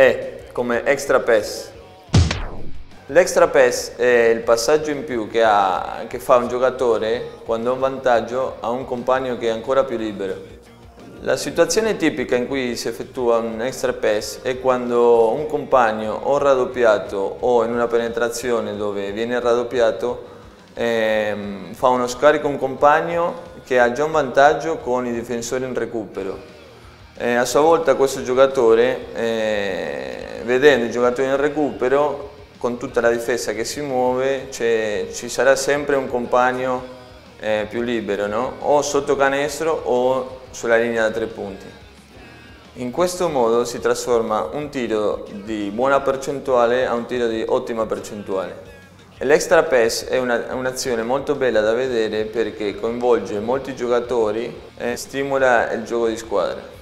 è come extra pass. L'extra pass è il passaggio in più che, ha, che fa un giocatore quando ha un vantaggio a un compagno che è ancora più libero. La situazione tipica in cui si effettua un extra pass è quando un compagno o raddoppiato o in una penetrazione dove viene raddoppiato ehm, fa uno scarico a un compagno che ha già un vantaggio con i difensori in recupero. Eh, a sua volta questo giocatore, eh, vedendo i giocatori in recupero, con tutta la difesa che si muove, ci sarà sempre un compagno eh, più libero, no? o sotto canestro o sulla linea da tre punti. In questo modo si trasforma un tiro di buona percentuale a un tiro di ottima percentuale. L'extra pass è un'azione molto bella da vedere perché coinvolge molti giocatori e stimola il gioco di squadra.